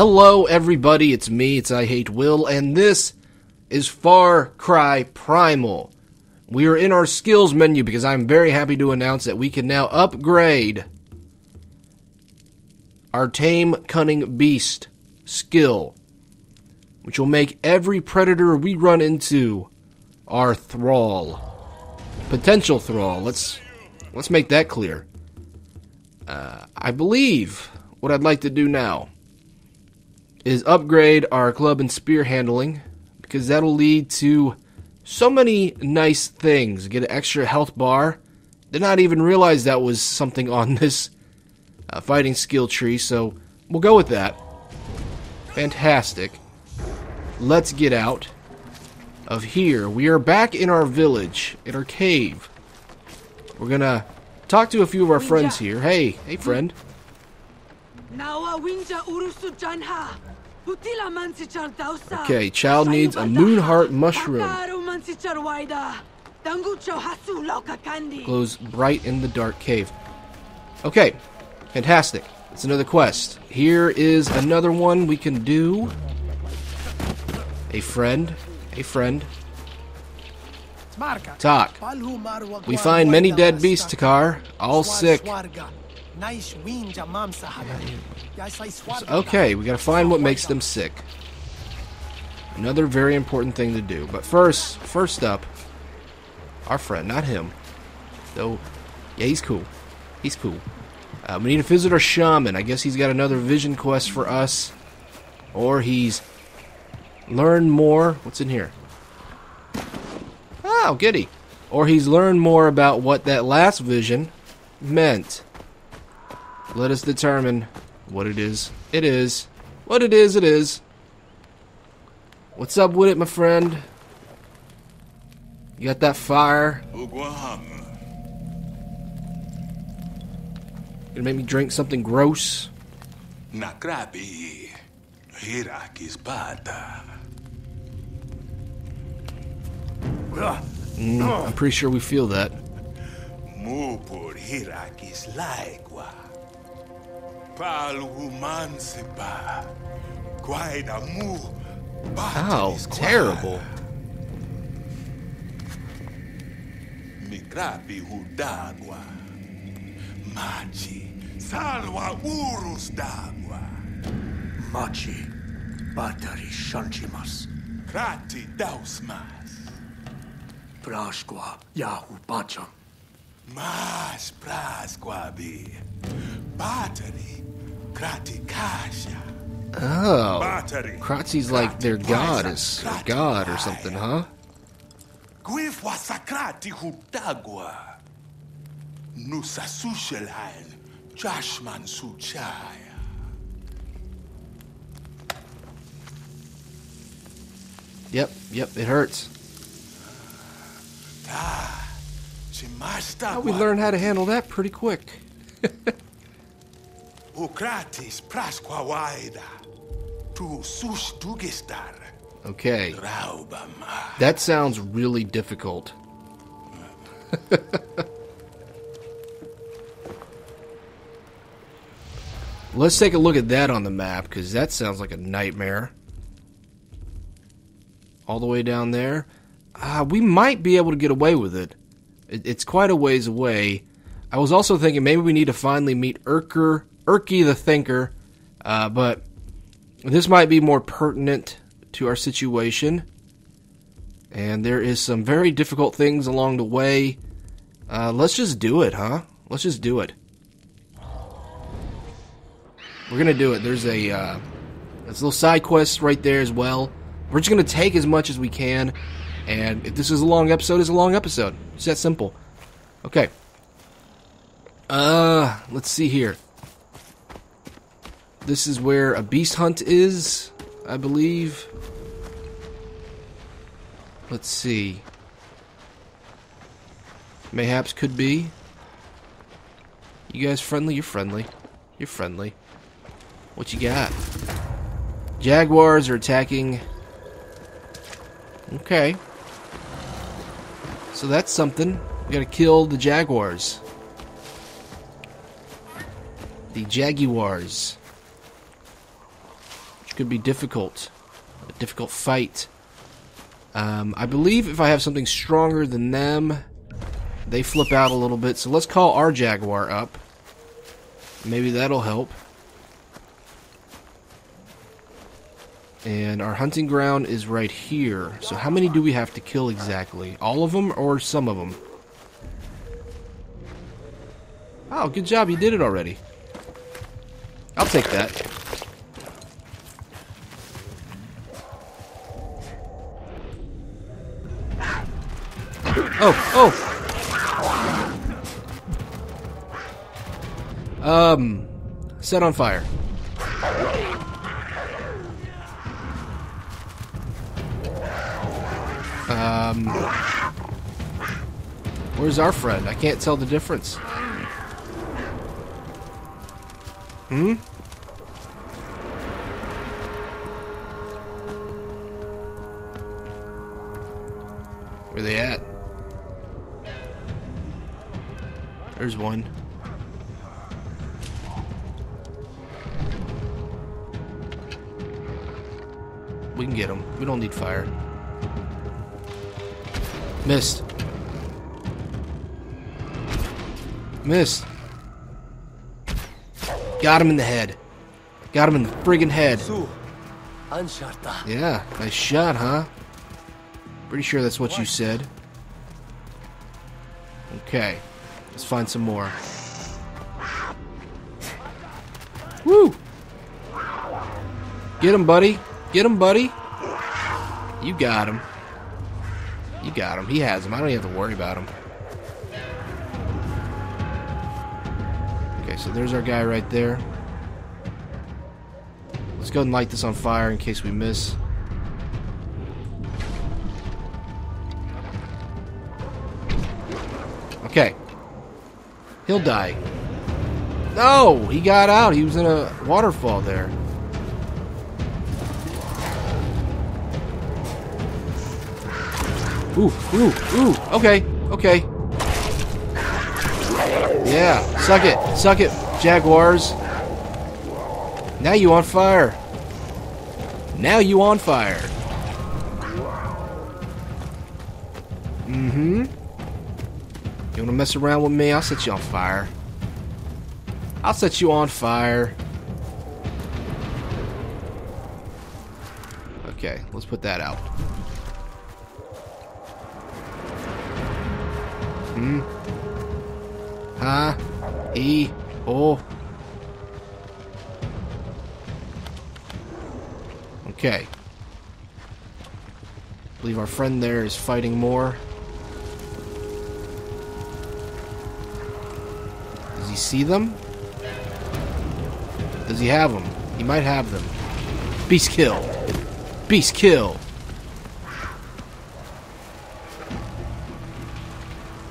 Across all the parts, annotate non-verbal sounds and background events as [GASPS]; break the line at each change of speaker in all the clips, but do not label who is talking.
Hello, everybody. It's me. It's I Hate Will, and this is Far Cry Primal. We are in our skills menu because I'm very happy to announce that we can now upgrade our Tame Cunning Beast skill, which will make every predator we run into our thrall. Potential thrall. Let's let's make that clear. Uh, I believe what I'd like to do now is upgrade our club and spear handling because that'll lead to so many nice things. Get an extra health bar. Did not even realize that was something on [LAUGHS] this uh, fighting skill tree, so we'll go with that. Fantastic. Let's get out of here. We are back in our village, in our cave. We're gonna talk to a few of our friends here. Hey, hey friend. Okay, child needs a moonheart mushroom. Glows bright in the dark cave. Okay, fantastic. It's another quest. Here is another one we can do. A friend. A friend. Talk. We find many dead beasts, Takkar. All sick. Okay, we gotta find what makes them sick. Another very important thing to do. But first, first up, our friend, not him. Though, yeah, he's cool. He's cool. Uh, we need to visit our shaman. I guess he's got another vision quest for us. Or he's learned more. What's in here? Oh, goody. Or he's learned more about what that last vision meant. Let us determine what it is. It is. What it is, it is. What's up with it, my friend? You got that fire? Gonna make me drink something gross?
Nakrabi, Hirakis Bata.
Mm, I'm pretty sure we feel that.
Mupur Hirakis Laikwa. Palhumansipa. Guaida Mu.
Ow, terrible.
Mikrapi Hudagwa. Machi. Salwa Urus Dagwa.
Machi. Batari Shanchimas.
Krati Dausmas.
Prashkwa Yahu Bacham.
Mas Prasquabi. Battery. Krati Kasha.
Oh.
Battery.
Krati's like their goddess, or god or something, huh?
Guifwa Sakrati Hudagwa. Nusa Sushelhain. Jashman Suchaya.
Yep, yep, it hurts.
Chimasta.
we learned how to handle that pretty quick. [LAUGHS]
Ukratis Prasquawaida. Tu Sus Dugistar.
Okay, that sounds really difficult. [LAUGHS] Let's take a look at that on the map, because that sounds like a nightmare. All the way down there. Uh, we might be able to get away with it. It. It's quite a ways away. I was also thinking maybe we need to finally meet Urker, Urki the Thinker, uh, but this might be more pertinent to our situation. And there is some very difficult things along the way. Uh, let's just do it, huh? Let's just do it. We're gonna do it. There's a uh, there's a little side quest right there as well. We're just gonna take as much as we can, and if this is a long episode, it's a long episode. It's that simple. Okay. Uh, let's see here. This is where a beast hunt is, I believe. Let's see. Mayhaps could be. You guys friendly? You're friendly. You're friendly. What you got? Jaguars are attacking. Okay. So that's something. We gotta kill the Jaguars. The Jaguars. which could be difficult. A difficult fight. Um, I believe if I have something stronger than them, they flip out a little bit. So let's call our Jaguar up. Maybe that'll help. And our hunting ground is right here. So how many do we have to kill exactly? All of them or some of them? Oh, good job. You did it already. I'll take that. Oh, oh! Um, set on fire. Um, where's our friend? I can't tell the difference. Hmm? Where they at? There's one. We can get him. We don't need fire. Missed. Missed. Got him in the head. Got him in the friggin' head. Yeah, nice shot, huh? Pretty sure that's what you said. Okay, let's find some more. Woo! Get him, buddy. Get him, buddy. You got him. You got him. He has him. I don't even have to worry about him. Okay, so there's our guy right there. Let's go and light this on fire in case we miss. Okay. He'll die. No! He got out. He was in a waterfall there. Ooh, ooh, ooh. Okay, okay. Yeah, suck it. Suck it, Jaguars. Now you on fire. Now you on fire. Mm-hmm. You wanna mess around with me? I'll set you on fire. I'll set you on fire. Okay, let's put that out. Hmm. Huh? E. Oh. Okay. believe our friend there is fighting more. Does he see them? Does he have them? He might have them. Beast kill. Beast kill.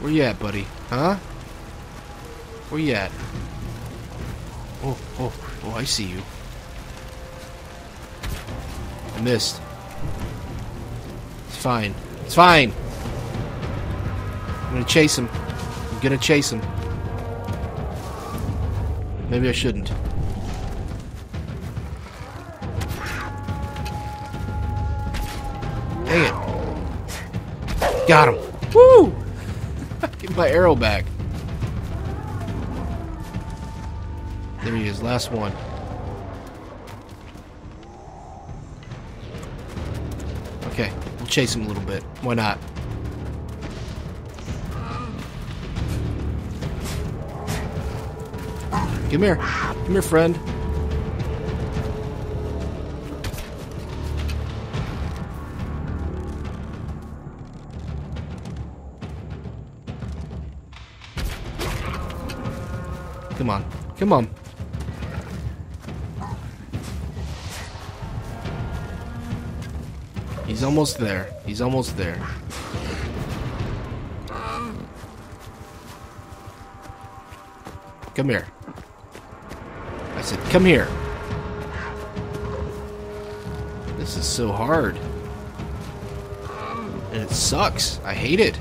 Where you at, buddy? Huh? Where you at? Oh, oh, oh, I see you. I missed. It's fine. It's fine. I'm gonna chase him. I'm gonna chase him. Maybe I shouldn't. Dang it. Got him. Woo! Give my arrow back. There he is, last one. Okay, we'll chase him a little bit. Why not? Come here. Come here, friend. Come on. Come on. He's almost there. He's almost there. Come here. I said, come here. This is so hard. And it sucks. I hate it.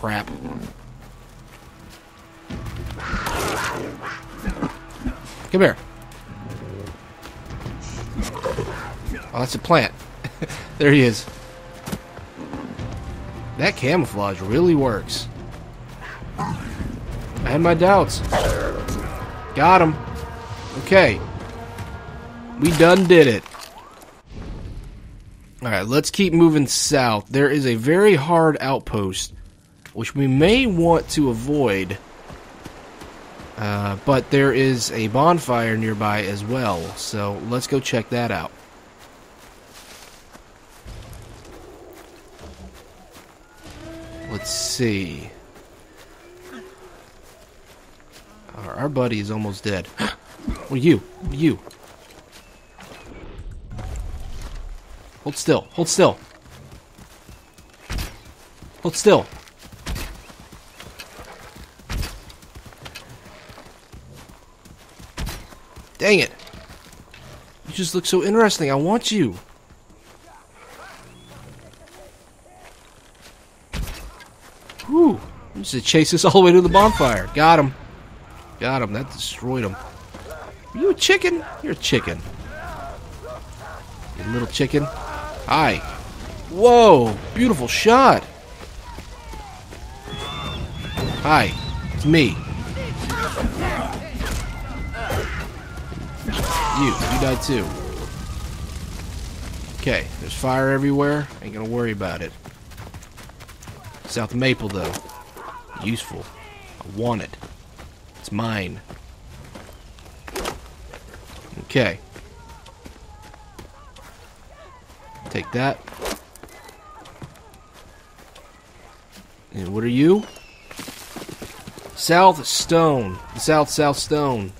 Crap. Come here. Oh, that's a plant. [LAUGHS] there he is. That camouflage really works. I had my doubts. Got him. Okay. We done did it. Alright, let's keep moving south. There is a very hard outpost, which we may want to avoid. Uh, but there is a bonfire nearby as well, so let's go check that out. Let's see. Our, our buddy is almost dead. [GASPS] are you? You? Hold still. Hold still. Hold still. Dang it. You just look so interesting. I want you. Whew. You just chase us all the way to the bonfire. Got him. Got him. That destroyed him. Are you a chicken? You're a chicken. You little chicken. Hi. Whoa. Beautiful shot. Hi. It's me. You. You died too. Okay. There's fire everywhere. Ain't gonna worry about it. South Maple, though. Useful. I want it. It's mine. Okay. Take that. And what are you? South Stone. South South Stone.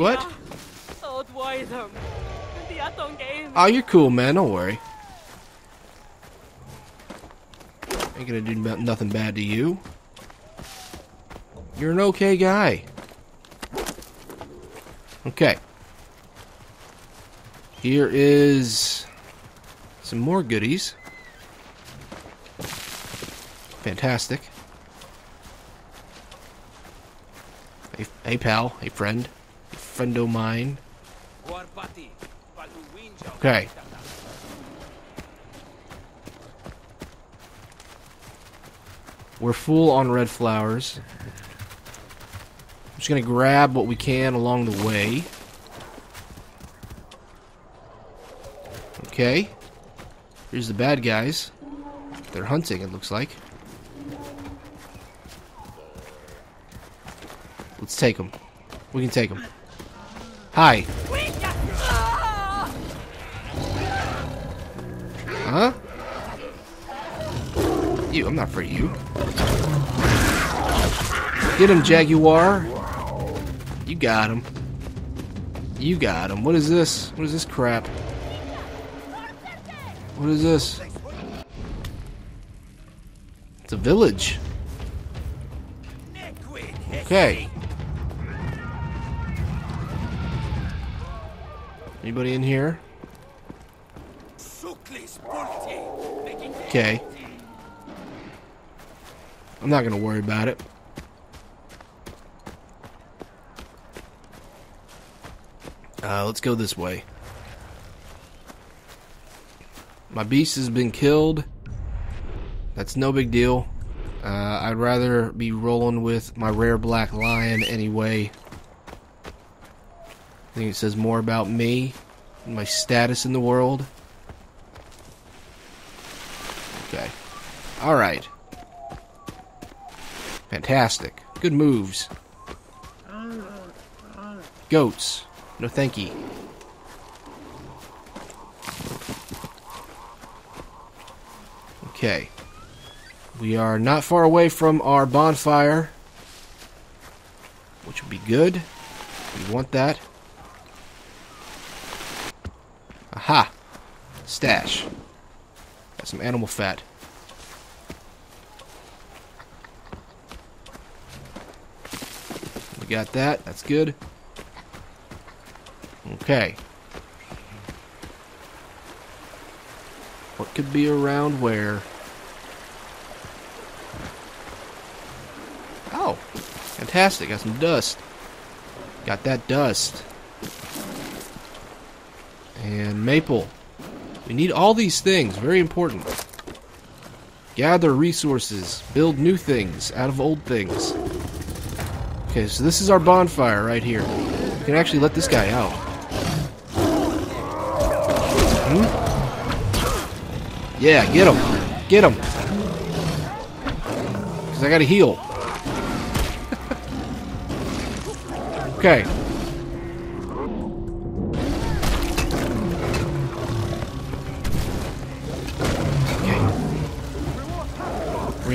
What? Oh, you're cool, man. Don't worry. Ain't gonna do nothing bad to you. You're an okay guy. Okay. Here is some more goodies. Fantastic. Hey, hey pal, hey friend, friend of mine. Okay. We're full on red flowers. I'm just gonna grab what we can along the way. Okay. Here's the bad guys. They're hunting, it looks like. Let's take them. We can take them. Hi. Huh? You, I'm not for you. Get him, Jaguar. You got him. You got him. What is this? What is this crap? What is this? It's a village. Okay. Anybody in here? Okay. I'm not gonna worry about it. Uh, let's go this way. My beast has been killed. That's no big deal. Uh, I'd rather be rolling with my rare black lion anyway. I think it says more about me and my status in the world. Okay. Alright. Fantastic. Good moves. Goats. No thank you. Okay. We are not far away from our bonfire. Which would be good. We want that. Aha! Stash. Got some animal fat. We got that. That's good. Okay. What could be around where? Oh, fantastic. Got some dust. Got that dust. And maple. We need all these things. Very important. Gather resources. Build new things out of old things. Okay, so this is our bonfire right here. We can actually let this guy out. Hmm? Yeah, get him. Get him. Because I gotta heal. [LAUGHS] okay.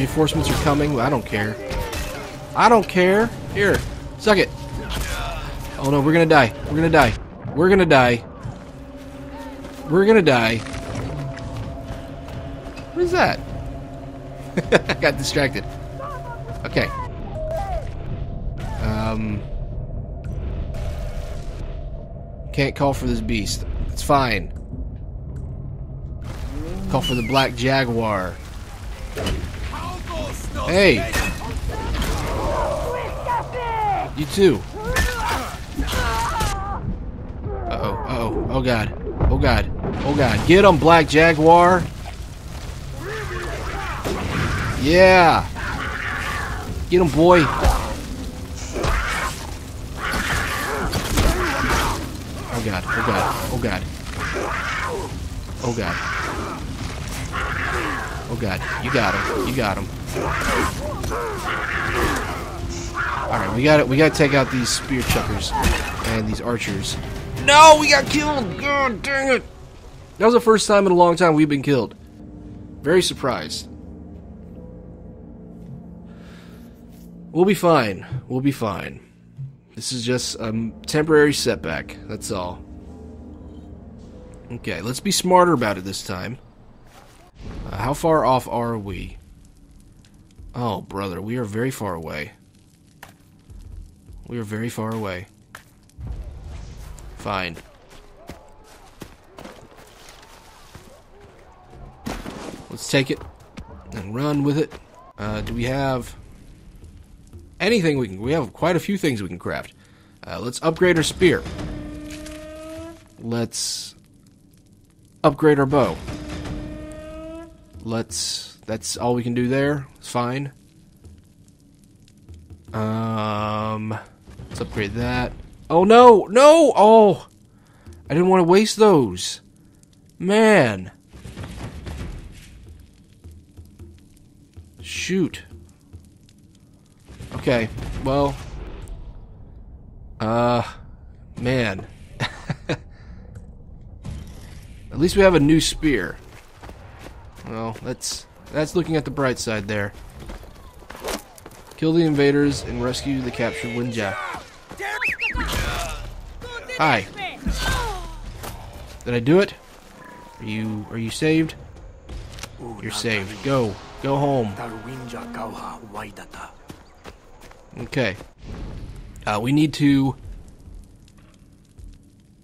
Reinforcements are coming. I don't care. I don't care. Here, suck it. Oh no, we're gonna die. We're gonna die. We're gonna die. We're gonna die. What is that? I [LAUGHS] got distracted. Okay. Um. Can't call for this beast. It's fine. Call for the black jaguar. Hey! You too. Uh-oh, uh-oh. Oh god. Oh god. Oh god. Get him, Black Jaguar! Yeah! Get him, boy! Oh god, oh god, oh god. Oh god. Oh god, you got him. You got him. Alright, we got it. We gotta take out these spear chuckers and these archers. No, we got killed! God dang it! That was the first time in a long time we've been killed. Very surprised. We'll be fine. We'll be fine. This is just a temporary setback. That's all. Okay, let's be smarter about it this time. Uh, how far off are we? Oh, brother, we are very far away. We are very far away. Fine. Let's take it and run with it. Uh, do we have anything we can? We have quite a few things we can craft. Uh, let's upgrade our spear. Let's upgrade our bow. Let's. That's all we can do there. It's fine. Um. Let's upgrade that. Oh no! No! Oh! I didn't want to waste those. Man. Shoot. Okay, well. Uh. Man. [LAUGHS] At least we have a new spear. Well, that's that's looking at the bright side there. Kill the invaders and rescue the captured Wenja. Hi. Did I do it? Are you are you saved? You're saved. Go. Go home. Okay. Uh, we need to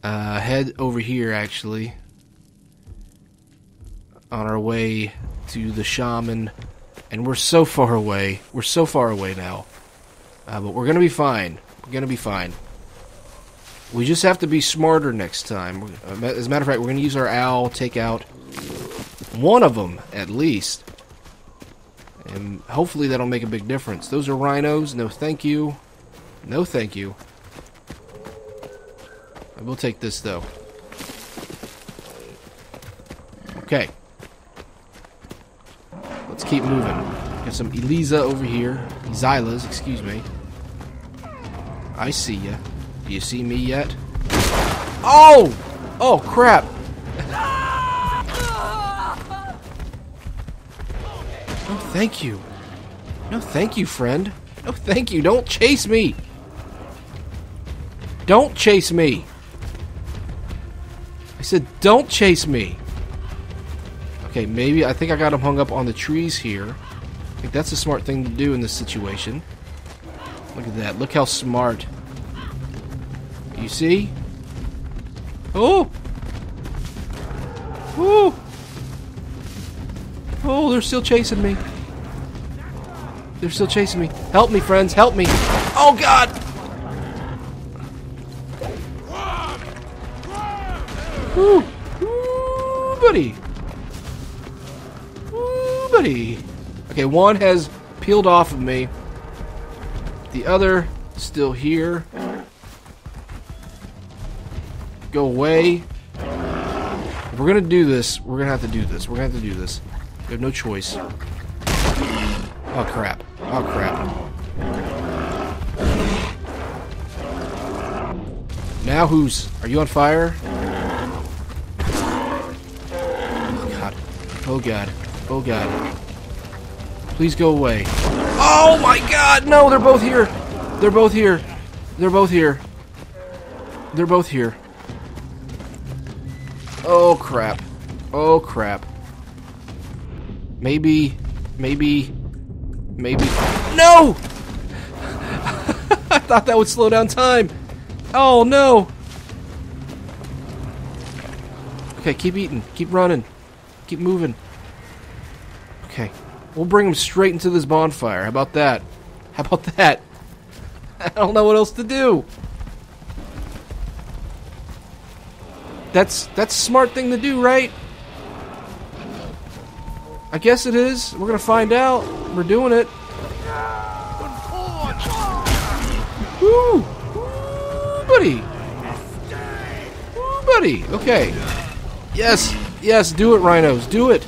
uh, head over here actually on our way to the shaman and we're so far away. We're so far away now. Uh, but we're gonna be fine. We're gonna be fine. We just have to be smarter next time. Uh, As a matter of fact, we're gonna use our owl, take out one of them at least. And hopefully that'll make a big difference. Those are rhinos. No thank you. No thank you. I will take this though. Okay. Let's keep moving. Got some Eliza over here. Xylas, excuse me. I see ya. Do you see me yet? Oh! Oh, crap! No, thank you. No, thank you, friend. No, thank you. Don't chase me. Don't chase me. I said, don't chase me. Okay, maybe I think I got him hung up on the trees here. I think that's a smart thing to do in this situation. Look at that. Look how smart. You see? Oh! Woo! Oh, they're still chasing me. They're still chasing me. Help me, friends. Help me. Oh, God. Okay, one has peeled off of me. The other still here. Go away. If we're gonna do this, we're gonna have to do this. We're gonna have to do this. We have no choice. Oh crap. Oh crap. Now who's... Are you on fire? Oh god. Oh god. Oh god. Please go away. Oh my god! No, they're both here! They're both here. They're both here. They're both here. Oh crap. Oh crap. Maybe, maybe, maybe. No! [LAUGHS] I thought that would slow down time. Oh no! Okay, keep eating. Keep running. Keep moving. We'll bring him straight into this bonfire. How about that? How about that? [LAUGHS] I don't know what else to do. That's that's a smart thing to do, right? I guess it is. We're gonna find out. We're doing it. Woo! Woo, buddy! Woo, buddy! Okay. Yes! Yes, do it, rhinos. Do it!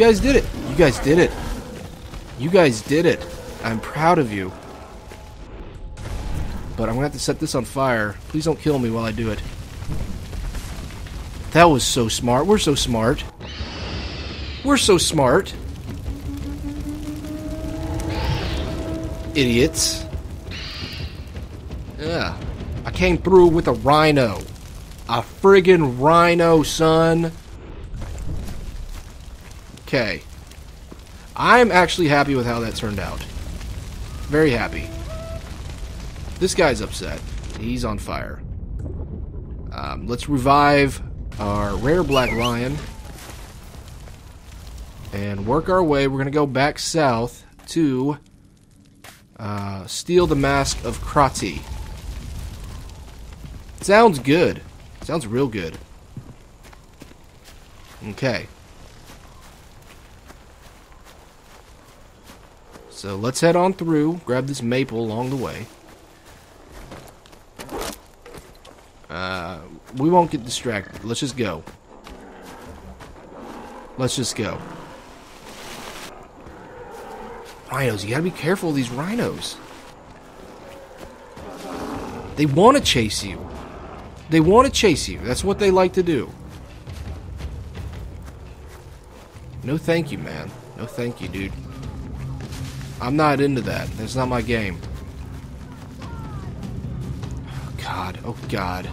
Guys did it. You guys did it. You guys did it. I'm proud of you. But I'm gonna have to set this on fire. Please don't kill me while I do it. That was so smart. We're so smart. We're so smart. Idiots. Yeah. I came through with a rhino. A friggin' rhino, son. Okay. I'm actually happy with how that turned out. Very happy. This guy's upset. He's on fire. Um, let's revive our rare black lion. And work our way. We're going to go back south to uh, steal the mask of Krati. Sounds good. Sounds real good. Okay. So let's head on through, grab this maple along the way. Uh, we won't get distracted. Let's just go. Let's just go. Rhinos, you gotta be careful of these rhinos. They want to chase you. They want to chase you. That's what they like to do. No thank you, man. No thank you, dude. I'm not into that. That's not my game. Oh, God. Oh, God.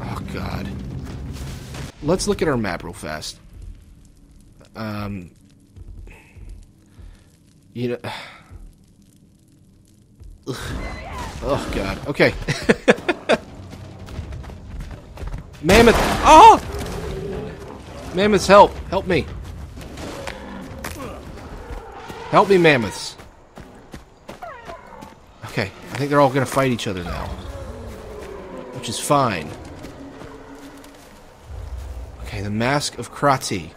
Oh, God. Let's look at our map real fast. Um... You know... [SIGHS] Ugh. Oh, God. Okay. [LAUGHS] Mammoth! Oh! Mammoths, help! Help me! Help me, mammoths. Okay, I think they're all gonna fight each other now. Which is fine. Okay, the Mask of Krati.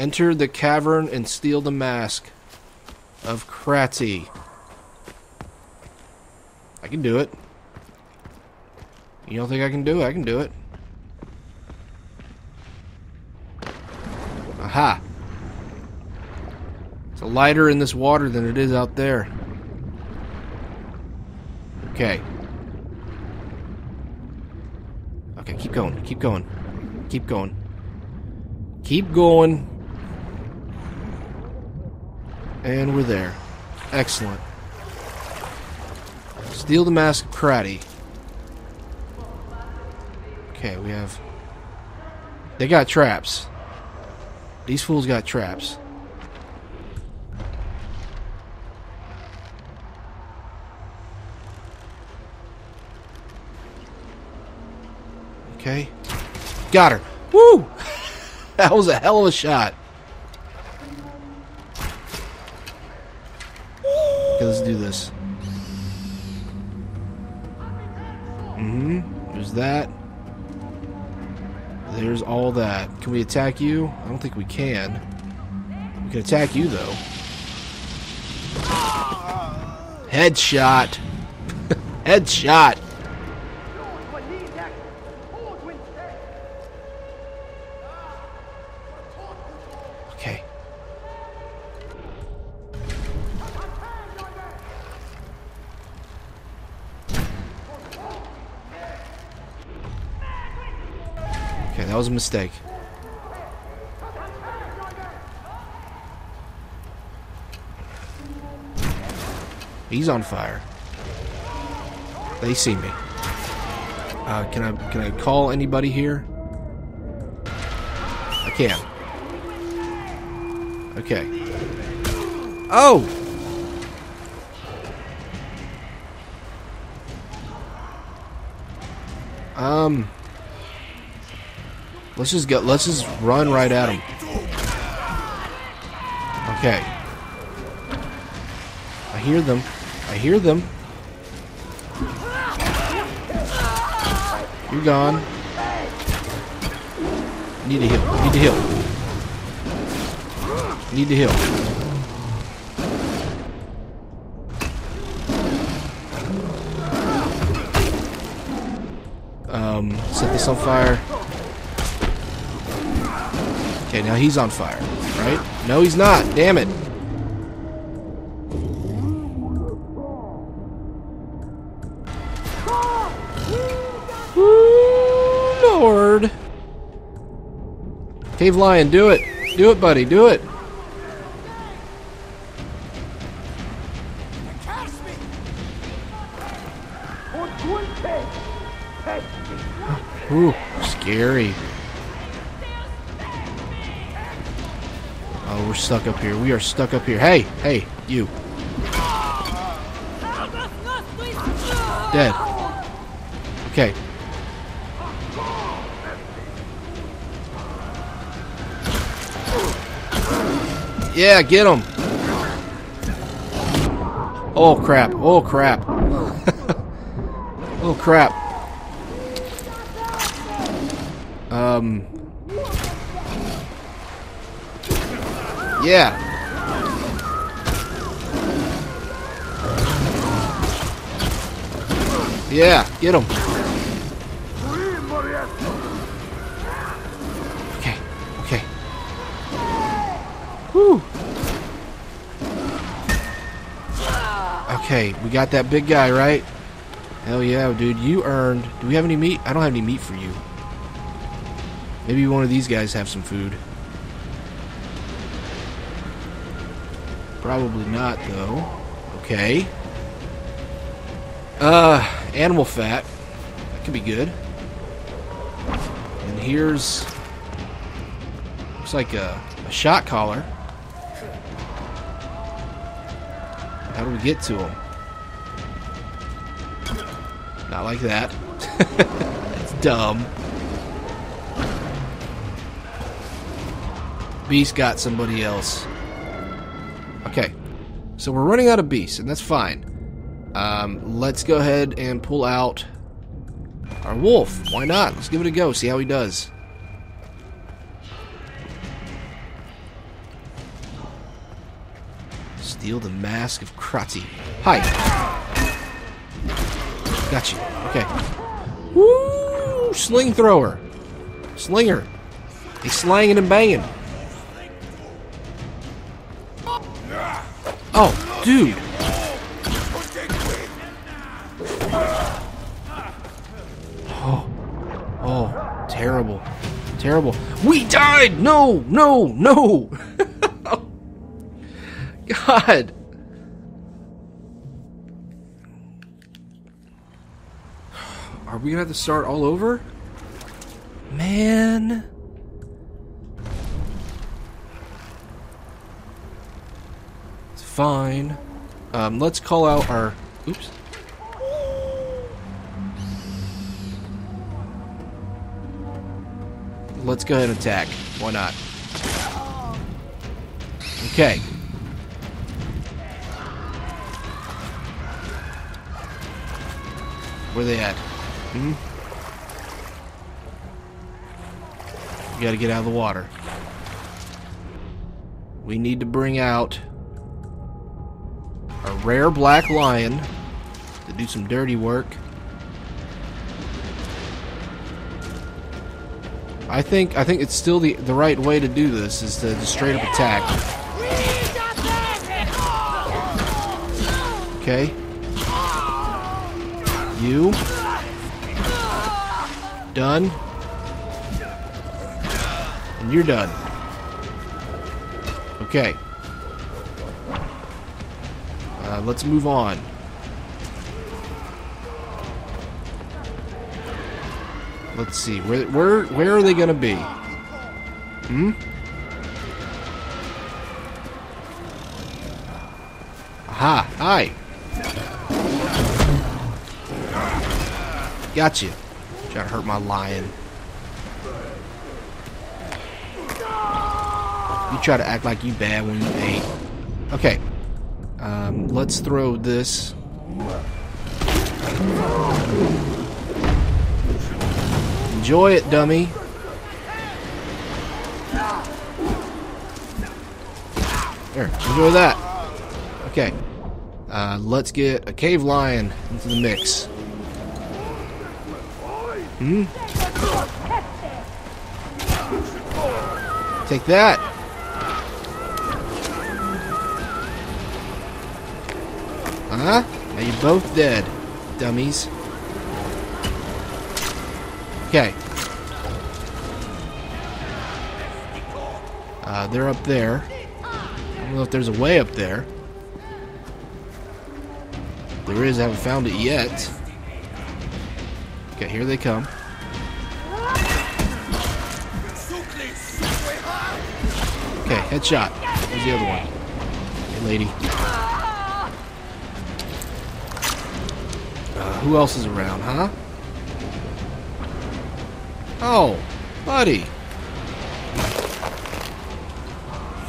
Enter the cavern and steal the mask of Krati. I can do it. You don't think I can do it? I can do it. Aha! Lighter in this water than it is out there. Okay. Okay, keep going. Keep going. Keep going. Keep going. And we're there. Excellent. Steal the mask of Krati. Okay, we have... They got traps. These fools got traps. Okay. Got her. Woo! [LAUGHS] that was a hell of a shot. Okay, let's do this. Mm hmm There's that. There's all that. Can we attack you? I don't think we can. We can attack you, though. Headshot. [LAUGHS] Headshot. Okay. Okay, that was a mistake. He's on fire. They see me. Uh, can I can I call anybody here? I can. Okay. Oh. Um. Let's just go. Let's just run right at him. Okay. I hear them. I hear them. You're gone. Need to heal. Need to heal. Need to heal. Um, set this on fire. Okay, now he's on fire, right? No, he's not. Damn it. Lord. Cave Lion, do it. Do it, buddy. Do it. Ooh, scary. Stuck up here. We are stuck up here. Hey, hey, you. Dead. Okay. Yeah, get him. Oh crap. Oh crap. [LAUGHS] oh crap. Um. Yeah. Yeah, get him. Okay, okay. Whew. Okay, we got that big guy, right? Hell yeah, dude. You earned... Do we have any meat? I don't have any meat for you. Maybe one of these guys have some food. Probably not, though. Okay. Uh, animal fat. That could be good. And here's... Looks like a, a shot collar. How do we get to him? Not like that. [LAUGHS] That's dumb. Beast got somebody else. So we're running out of beasts, and that's fine. Um, let's go ahead and pull out our wolf. Why not? Let's give it a go, see how he does. Steal the mask of Krati. Hi. Got you. Okay. Woo! Sling thrower. Slinger. He's slanging and banging. Oh, dude. Oh. Oh, terrible. Terrible. We died! No, no, no! [LAUGHS] God. Are we gonna have to start all over? Man. It's fine. Um, let's call out our. Oops. let's go ahead and attack. Why not? Okay. Where they at? Hmm? You gotta get out of the water. We need to bring out rare black lion to do some dirty work. I think I think it's still the the right way to do this is to straight up attack. Okay. You done. And you're done. Okay. Uh, let's move on. Let's see. Where where where are they gonna be? Hmm? Aha! Hi! Got you. Trying to hurt my lion. You try to act like you bad when you ain't. Okay. Um, let's throw this. Enjoy it, dummy. There, enjoy that. Okay. Uh, let's get a cave lion into the mix. Hmm? Take that. Huh? Now you're both dead, dummies. Okay. Uh, they're up there. I don't know if there's a way up there. There is, I haven't found it yet. Okay, here they come. Okay, headshot. Where's the other one? Hey, lady. Who else is around, huh? Oh, buddy.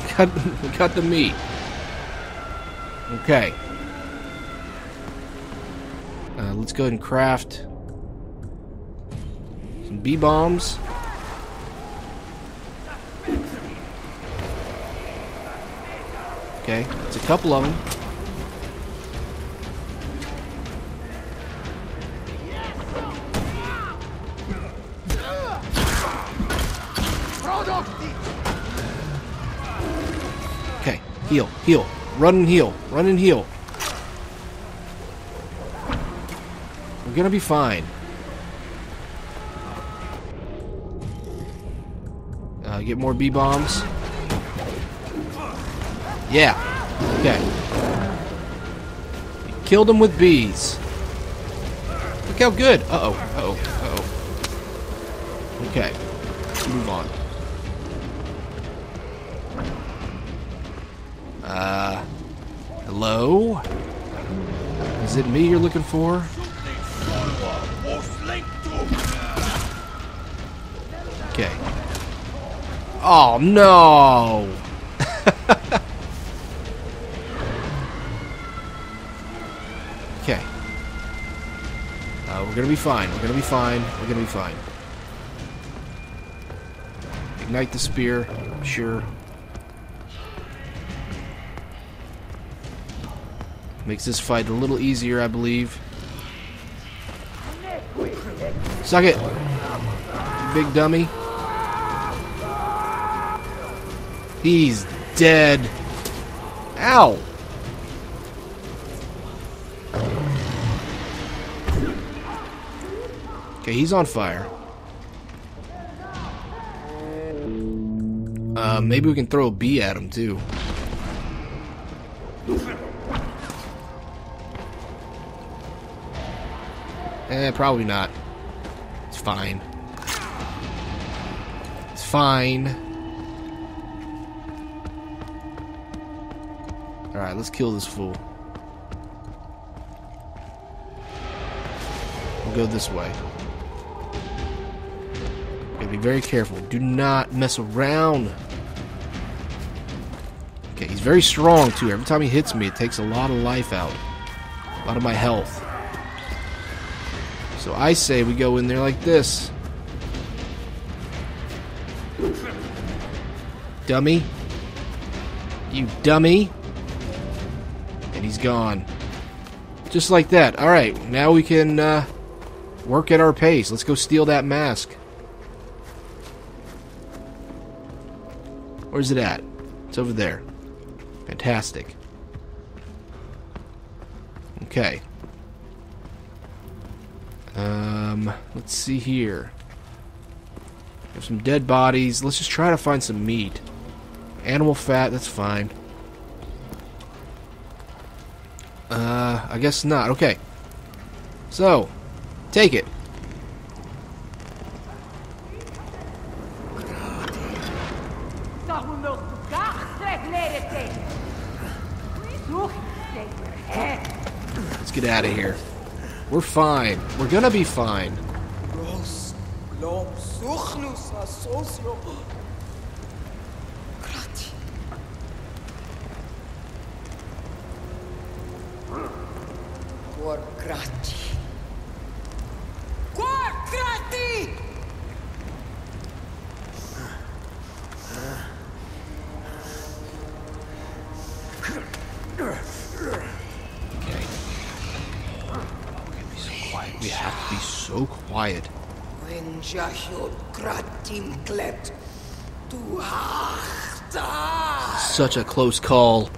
Cut, [LAUGHS] got the meat. Okay. Uh, let's go ahead and craft some bee bombs. Okay, it's a couple of them. Heal, heal. Run and heal. Run and heal. We're gonna be fine. Uh, get more bee bombs. Yeah. Okay. Killed him with bees. Look how good. Uh oh. Uh oh. Uh oh. Okay. Move on. Is it me you're looking for? Okay. Oh no! [LAUGHS] okay. Uh, we're gonna be fine. We're gonna be fine. We're gonna be fine. Ignite the spear. I'm sure. Makes this fight a little easier, I believe. Suck it! Big dummy. He's dead. Ow! Okay, he's on fire. Uh, maybe we can throw a bee at him, too. Eh, probably not. It's fine. It's fine. Alright, let's kill this fool. We'll go this way. Okay, be very careful. Do not mess around. Okay, he's very strong too. Every time he hits me, it takes a lot of life out. A lot of my health. So I say we go in there like this. Dummy. You dummy. And he's gone. Just like that. Alright, now we can uh, work at our pace. Let's go steal that mask. Where's it at? It's over there. Fantastic. Okay. Um, let's see here. We have some dead bodies. Let's just try to find some meat. Animal fat, that's fine. Uh, I guess not. Okay. So, take it. Let's get out of here. We're fine. We're gonna be fine.
Los, lom, suchnus, asocio. Grati. Quor grati. Quor grati!
Okay. Be so quiet. We have to be so quiet.
When jahod gratim klept, tu hachta.
Such a close call.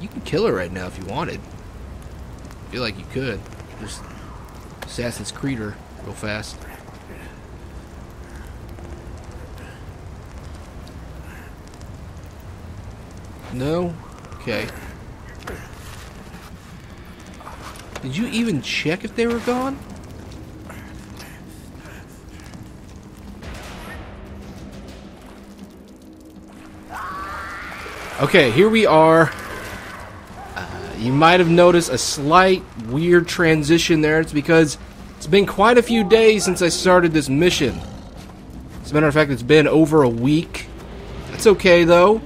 You can kill her right now if you wanted. I feel like you could. Just Assassin's Creed her real fast. No? Okay. Did you even check if they were gone? Okay, here we are. Uh, you might have noticed a slight weird transition there. It's because it's been quite a few days since I started this mission. As a matter of fact, it's been over a week. That's okay, though.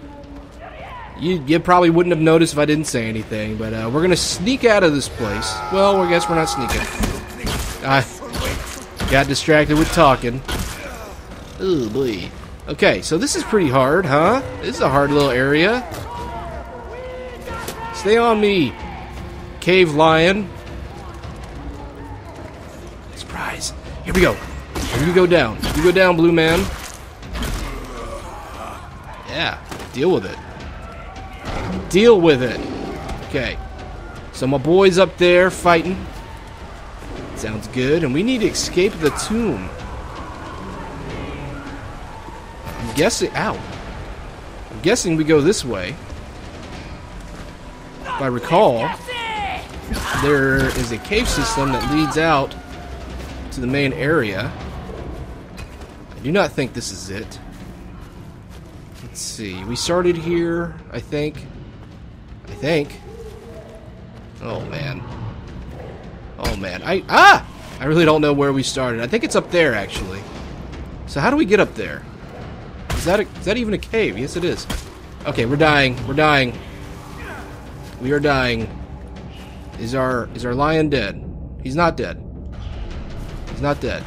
You, you probably wouldn't have noticed if I didn't say anything, but uh, we're gonna sneak out of this place. Well, I guess we're not sneaking. I got distracted with talking. Oh boy. Okay, so this is pretty hard, huh? This is a hard little area. Stay on me, cave lion. Surprise! Here we go. You go down. You go down, blue man. Yeah, deal with it. Deal with it. Okay. So my boy's up there fighting. Sounds good. And we need to escape the tomb. I'm guessing. Ow. I'm guessing we go this way. If I recall, there is a cave system that leads out to the main area. I do not think this is it. Let's see. We started here, I think. I think. Oh man. Oh man. I ah! I really don't know where we started. I think it's up there actually. So how do we get up there? Is that a, is that even a cave? Yes, it is. Okay, we're dying. We're dying. We are dying. Is our is our lion dead? He's not dead. He's not dead.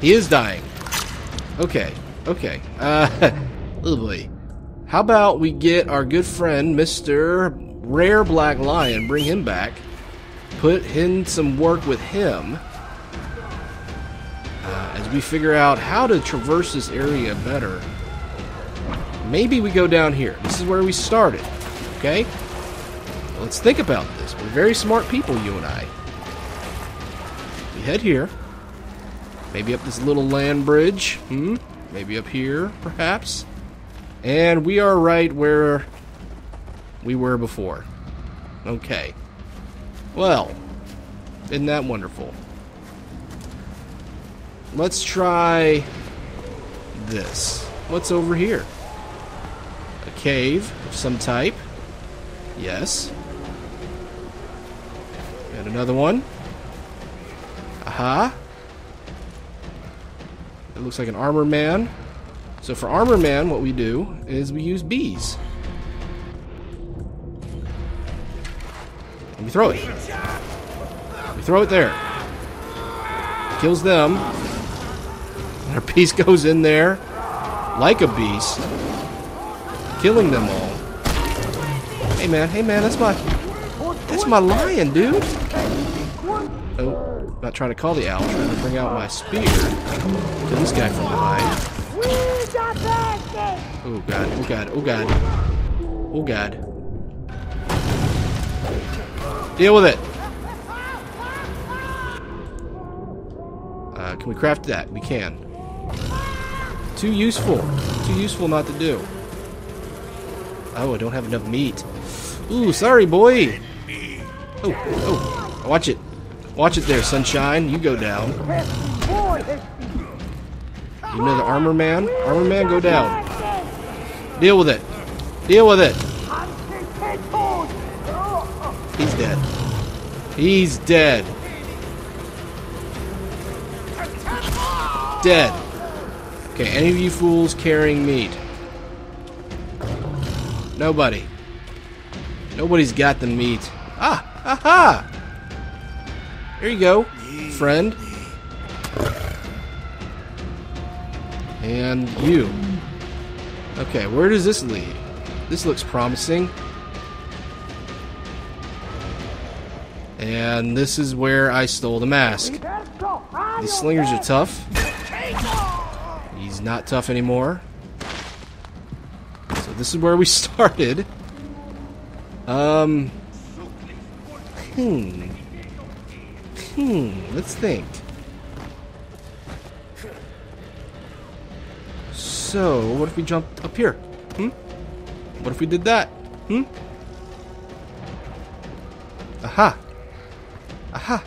He is dying. Okay. Okay. Uh [LAUGHS] oh boy. How about we get our good friend Mr. Rare Black Lion, bring him back, put in some work with him uh, as we figure out how to traverse this area better. Maybe we go down here. This is where we started. Okay? Let's think about this. We're very smart people, you and I. We head here. Maybe up this little land bridge. Hmm? Maybe up here, perhaps. And we are right where we were before. Okay. Well, isn't that wonderful? Let's try this. What's over here? A cave of some type. Yes. And another one. Aha. It looks like an armor man. So for armor man, what we do is we use bees. And we throw it. We throw it there. Kills them. And our [LAUGHS] beast goes in there like a beast, killing them all. Hey man, hey man, that's my that's my lion, dude. Oh, not trying to call the owl, trying to bring out my spear. Kill this guy from behind. Oh god, oh god, oh god. Oh god. Deal with it. Uh, can we craft that? We can. Too useful. Too useful not to do. Oh, I don't have enough meat. Ooh, sorry, boy. Oh, oh. Watch it. Watch it there, sunshine. You go down. You know the armor man? Armor man, go down. Deal with it. Deal with it. He's dead. He's dead. Dead. Okay, any of you fools carrying meat? Nobody. Nobody's got the meat. Ah! Aha! There you go, friend. And you. Okay, where does this lead? This looks promising. And this is where I stole the mask. These slingers are tough. He's not tough anymore. So this is where we [LAUGHS] started. Um. Hmm. Hmm. Let's think. So, what if we jumped up here? Hmm? What if we did that? Hmm? Aha! Aha!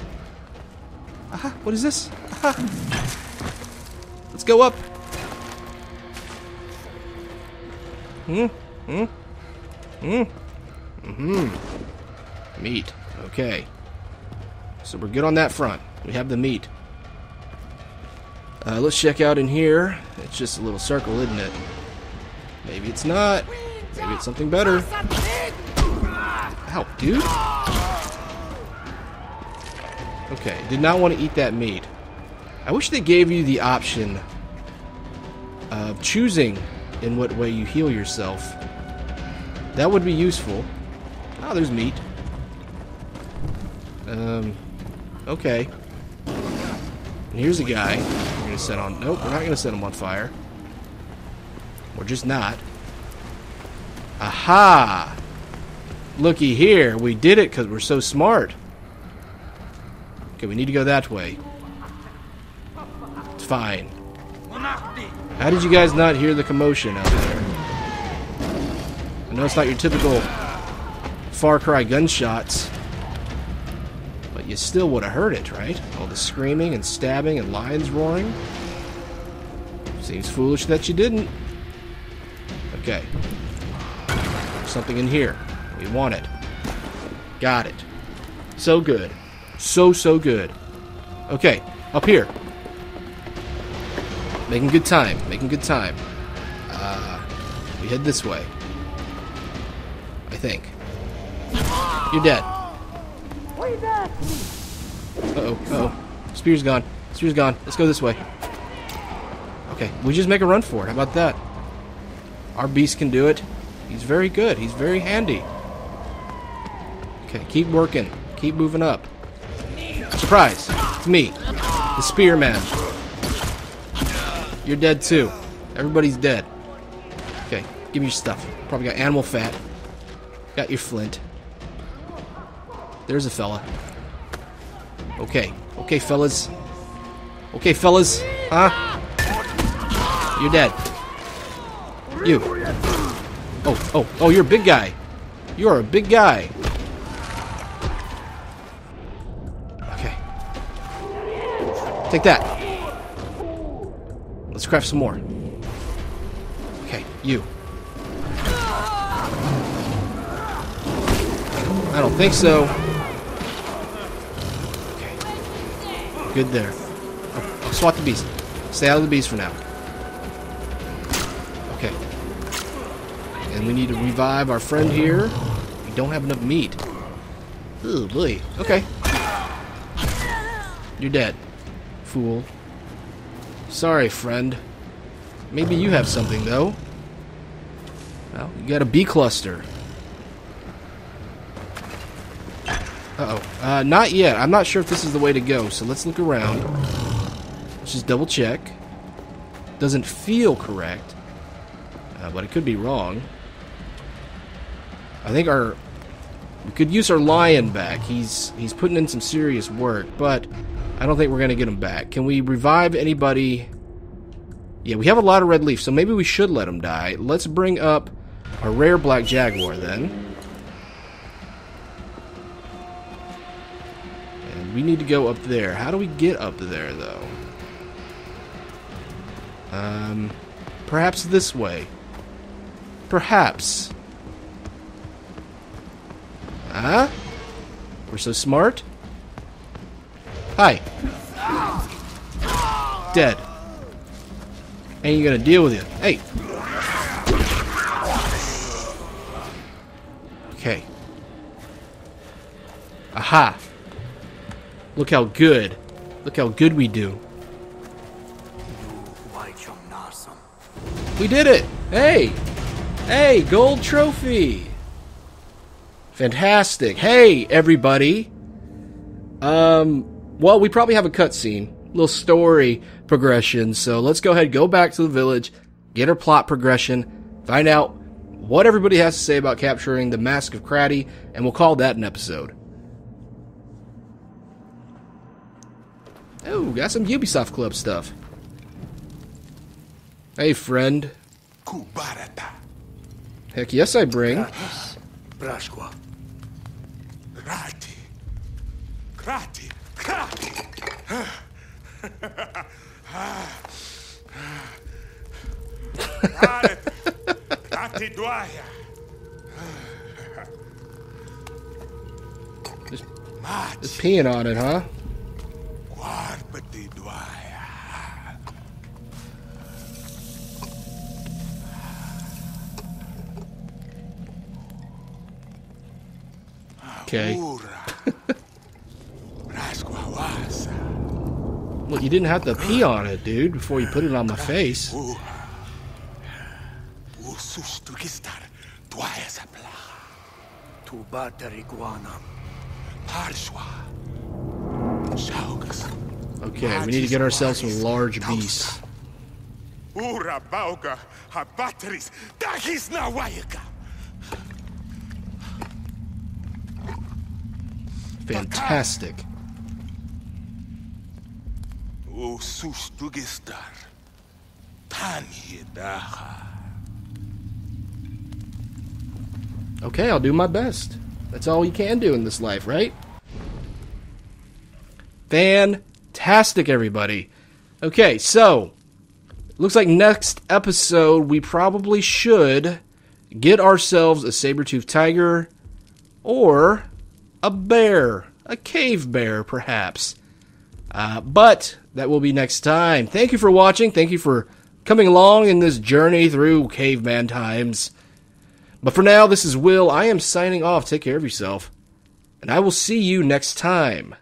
Aha! What is this? Aha! Let's go up! Hmm? Hmm? Hmm? hmm Meat. Okay. So we're good on that front. We have the meat. Uh, let's check out in here. It's just a little circle, isn't it? Maybe it's not. Maybe it's something better. Ow, dude. Okay, did not want to eat that meat. I wish they gave you the option of choosing in what way you heal yourself. That would be useful. Oh, there's meat. Um, okay. And here's a guy. Gonna set on. Nope, we're not gonna set them on fire. We're just not. Aha! Looky here, we did it because we're so smart. Okay, we need to go that way. It's fine. How did you guys not hear the commotion out there? I know it's not your typical Far Cry gunshots, but you still would have heard it, right? All the screaming and stabbing and lions roaring. Seems foolish that you didn't. Okay. Something in here. We want it. Got it. So good. So, so good. Okay, up here. Making good time. Making good time. Uh, we head this way. I think. You're dead. Uh-oh, uh-oh. Spear's gone. Spear's gone. Let's go this way. Okay, we just make a run for it. How about that? Our beast can do it. He's very good. He's very handy. Okay, keep working. Keep moving up. Surprise! It's me, the Spearman. You're dead too. Everybody's dead. Okay, give me your stuff. Probably got animal fat. Got your flint. There's a fella. Okay, okay, fellas. Okay, fellas. Huh? You're dead. You. Oh, oh, oh, you're a big guy. You are a big guy. Okay. Take that. Let's craft some more. Okay, you. I don't think so. Good there. I'll, I'll swat the beast. Stay out of the beast for now. Okay. And we need to revive our friend here. We don't have enough meat. Oh boy. Okay. You're dead. Fool. Sorry, friend. Maybe you have something, though. Well, you got a bee cluster. Uh-oh. Uh, not yet. I'm not sure if this is the way to go, so let's look around. Let's just double check. Doesn't feel correct. Uh, but it could be wrong. I think our... We could use our lion back. He's he's putting in some serious work, but I don't think we're going to get him back. Can we revive anybody... Yeah, we have a lot of red leaf, so maybe we should let him die. Let's bring up a rare black jaguar then. We need to go up there. How do we get up there, though? Um, perhaps this way. Perhaps. Huh? We're so smart? Hi. Dead. Ain't you gonna deal with it? Hey. Okay. Aha. Look how good. Look how good we do. We did it! Hey! Hey, gold trophy! Fantastic. Hey, everybody! Um, well, we probably have a cutscene. Little story progression. So let's go ahead, go back to the village, get our plot progression, find out what everybody has to say about capturing the Mask of Krati, and we'll call that an episode. Oh, got some Ubisoft Club stuff. Hey, friend.
Kubarata.
Heck yes, I bring.
Brashqua.
Krati. Krati. Krati. Krati Dwaya.
Just peeing on it, huh?
Warpati Dwaya.
Okay.
Ura. Rasquawasa.
Well, you didn't have to pee on it, dude, before you put it on my face.
U. Usus Tugistar. Dwaya Sapla.
Tu batariguana.
Parshwa. Shaugas.
Okay, we need to get ourselves some large beasts.
Ura Bauga. Habatris. Dagis Nawayaka.
Fantastic.
Usus Tugistar. Tani Daha.
Okay, I'll do my best. That's all you can do in this life, right? Fantastic, everybody. Okay, so looks like next episode we probably should get ourselves a saber-toothed tiger or a bear, a cave bear, perhaps. Uh, but that will be next time. Thank you for watching. Thank you for coming along in this journey through caveman times. But for now, this is Will. I am signing off. Take care of yourself. And I will see you next time.